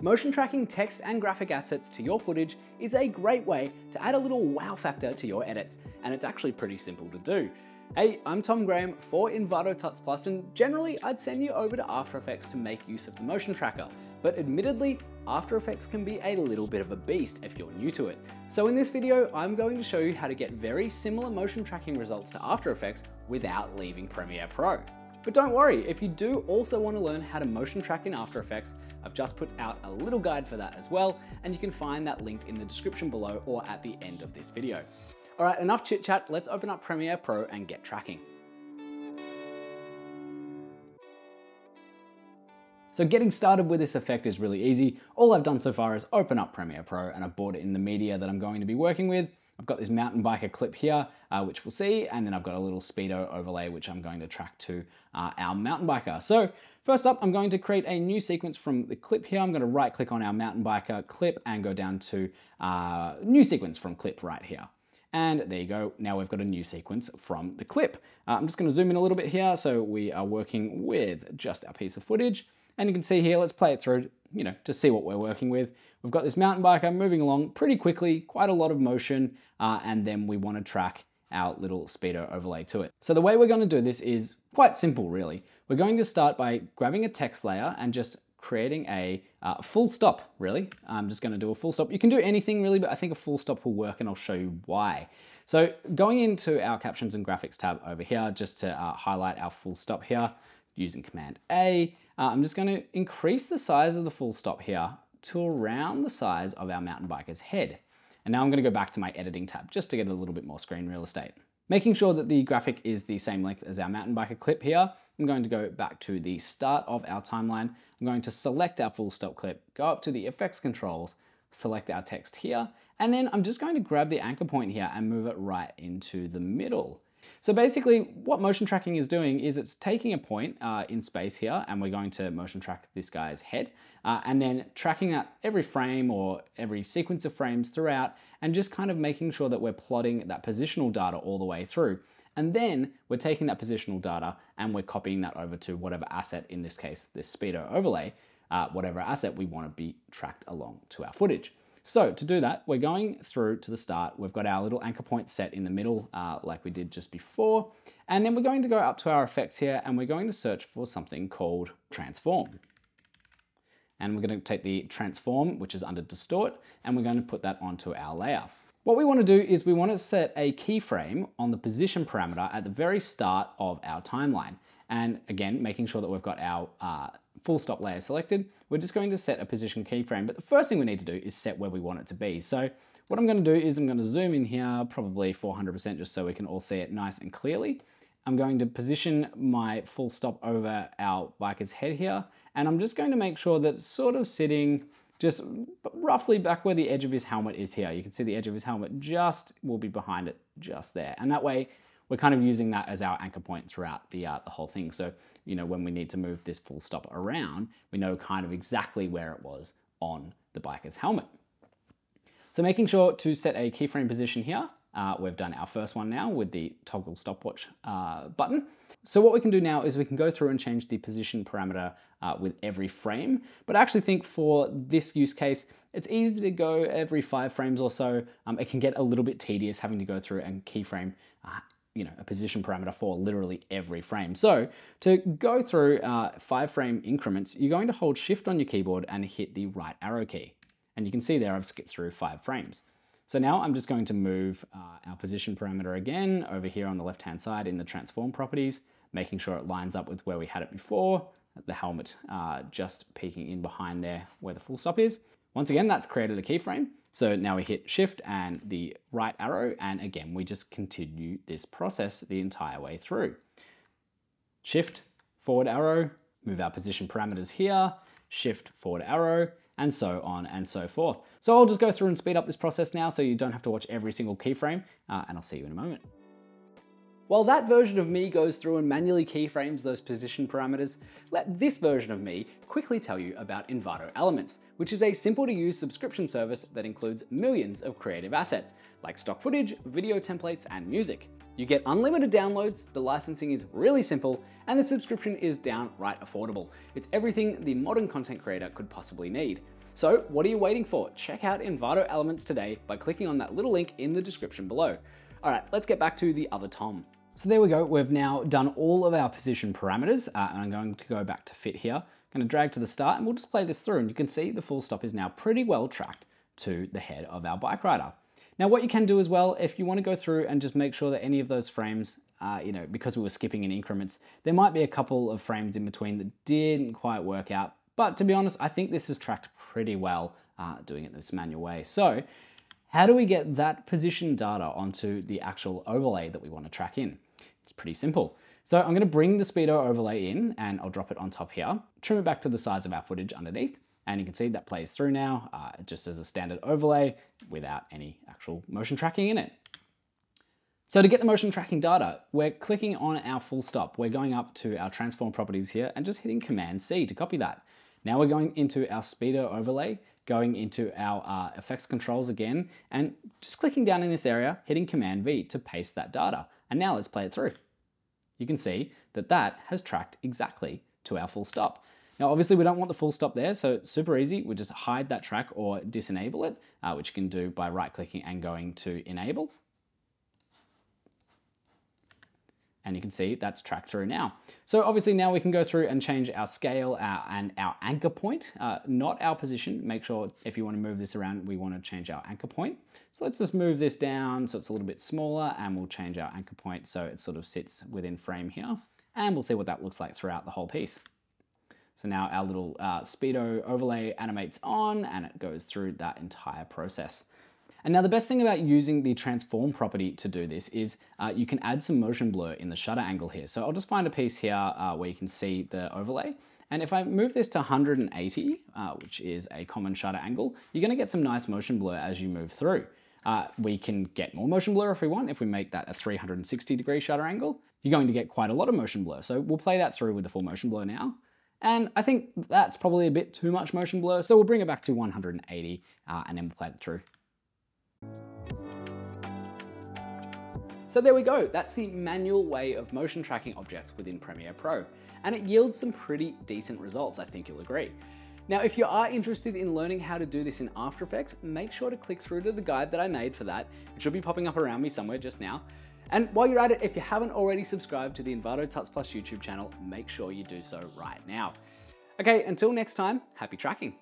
motion tracking text and graphic assets to your footage is a great way to add a little wow factor to your edits, and it's actually pretty simple to do. Hey, I'm Tom Graham for Envato Tuts Plus, and generally I'd send you over to After Effects to make use of the motion tracker. But admittedly, After Effects can be a little bit of a beast if you're new to it. So in this video, I'm going to show you how to get very similar motion tracking results to After Effects without leaving Premiere Pro. But don't worry, if you do also want to learn how to motion track in After Effects, I've just put out a little guide for that as well, and you can find that linked in the description below or at the end of this video. All right, enough chit chat, let's open up Premiere Pro and get tracking. So getting started with this effect is really easy. All I've done so far is open up Premiere Pro and I've brought it in the media that I'm going to be working with. I've got this mountain biker clip here, uh, which we'll see, and then I've got a little speedo overlay, which I'm going to track to uh, our mountain biker. So first up, I'm going to create a new sequence from the clip here. I'm going to right click on our mountain biker clip and go down to uh, new sequence from clip right here. And there you go, now we've got a new sequence from the clip. Uh, I'm just gonna zoom in a little bit here so we are working with just our piece of footage. And you can see here, let's play it through, you know, to see what we're working with. We've got this mountain biker moving along pretty quickly, quite a lot of motion, uh, and then we wanna track our little speedo overlay to it. So the way we're gonna do this is quite simple, really. We're going to start by grabbing a text layer and just creating a uh, full stop, really. I'm just gonna do a full stop. You can do anything really, but I think a full stop will work and I'll show you why. So going into our captions and graphics tab over here, just to uh, highlight our full stop here, using Command A, uh, I'm just gonna increase the size of the full stop here to around the size of our mountain biker's head. And now I'm gonna go back to my editing tab just to get a little bit more screen real estate. Making sure that the graphic is the same length as our mountain biker clip here, I'm going to go back to the start of our timeline. I'm going to select our full stop clip, go up to the effects controls, select our text here, and then I'm just going to grab the anchor point here and move it right into the middle. So basically what motion tracking is doing is it's taking a point uh, in space here and we're going to motion track this guy's head uh, and then tracking that every frame or every sequence of frames throughout and just kind of making sure that we're plotting that positional data all the way through. And then we're taking that positional data and we're copying that over to whatever asset, in this case, this speedo overlay, uh, whatever asset we want to be tracked along to our footage. So to do that, we're going through to the start. We've got our little anchor point set in the middle uh, like we did just before. And then we're going to go up to our effects here and we're going to search for something called transform. And we're going to take the transform, which is under distort, and we're going to put that onto our layer. What we want to do is we want to set a keyframe on the position parameter at the very start of our timeline. And again, making sure that we've got our uh, full stop layer selected, we're just going to set a position keyframe. But the first thing we need to do is set where we want it to be. So what I'm going to do is I'm going to zoom in here, probably 400% just so we can all see it nice and clearly. I'm going to position my full stop over our biker's head here. And I'm just going to make sure that it's sort of sitting just roughly back where the edge of his helmet is here. You can see the edge of his helmet just will be behind it just there. And that way we're kind of using that as our anchor point throughout the, uh, the whole thing. So, you know, when we need to move this full stop around, we know kind of exactly where it was on the biker's helmet. So making sure to set a keyframe position here. Uh, we've done our first one now with the toggle stopwatch uh, button. So what we can do now is we can go through and change the position parameter uh, with every frame. But I actually think for this use case, it's easy to go every five frames or so. Um, it can get a little bit tedious having to go through and keyframe uh, you know, a position parameter for literally every frame. So to go through uh, five frame increments, you're going to hold shift on your keyboard and hit the right arrow key. And you can see there I've skipped through five frames. So now I'm just going to move uh, our position parameter again over here on the left-hand side in the transform properties, making sure it lines up with where we had it before, the helmet uh, just peeking in behind there where the full stop is. Once again, that's created a keyframe. So now we hit shift and the right arrow, and again, we just continue this process the entire way through. Shift, forward arrow, move our position parameters here, shift, forward arrow, and so on and so forth. So I'll just go through and speed up this process now so you don't have to watch every single keyframe, uh, and I'll see you in a moment. While that version of me goes through and manually keyframes those position parameters, let this version of me quickly tell you about Envato Elements, which is a simple to use subscription service that includes millions of creative assets, like stock footage, video templates, and music. You get unlimited downloads, the licensing is really simple, and the subscription is downright affordable. It's everything the modern content creator could possibly need. So what are you waiting for? Check out Envato Elements today by clicking on that little link in the description below. All right, let's get back to the other Tom. So there we go, we've now done all of our position parameters, uh, and I'm going to go back to fit here. I'm gonna drag to the start, and we'll just play this through, and you can see the full stop is now pretty well tracked to the head of our bike rider. Now what you can do as well, if you wanna go through and just make sure that any of those frames, uh, you know, because we were skipping in increments, there might be a couple of frames in between that didn't quite work out, but to be honest, I think this is tracked pretty well uh, doing it this manual way. So how do we get that position data onto the actual overlay that we want to track in? It's pretty simple. So I'm going to bring the Speedo overlay in and I'll drop it on top here, trim it back to the size of our footage underneath. And you can see that plays through now uh, just as a standard overlay without any actual motion tracking in it. So to get the motion tracking data, we're clicking on our full stop. We're going up to our transform properties here and just hitting Command C to copy that. Now we're going into our speedo overlay, going into our uh, effects controls again, and just clicking down in this area, hitting Command V to paste that data. And now let's play it through. You can see that that has tracked exactly to our full stop. Now, obviously we don't want the full stop there, so it's super easy. We just hide that track or disenable it, uh, which you can do by right clicking and going to enable. And you can see that's tracked through now. So obviously now we can go through and change our scale our, and our anchor point, uh, not our position. Make sure if you want to move this around, we want to change our anchor point. So let's just move this down so it's a little bit smaller and we'll change our anchor point so it sort of sits within frame here. And we'll see what that looks like throughout the whole piece. So now our little uh, speedo overlay animates on and it goes through that entire process. And now the best thing about using the transform property to do this is uh, you can add some motion blur in the shutter angle here. So I'll just find a piece here uh, where you can see the overlay. And if I move this to 180, uh, which is a common shutter angle, you're gonna get some nice motion blur as you move through. Uh, we can get more motion blur if we want, if we make that a 360 degree shutter angle. You're going to get quite a lot of motion blur. So we'll play that through with the full motion blur now. And I think that's probably a bit too much motion blur, so we'll bring it back to 180 uh, and then we'll play it through. So there we go, that's the manual way of motion tracking objects within Premiere Pro, and it yields some pretty decent results, I think you'll agree. Now, if you are interested in learning how to do this in After Effects, make sure to click through to the guide that I made for that. It should be popping up around me somewhere just now. And while you're at it, if you haven't already subscribed to the Envato Tuts Plus YouTube channel, make sure you do so right now. Okay, until next time, happy tracking.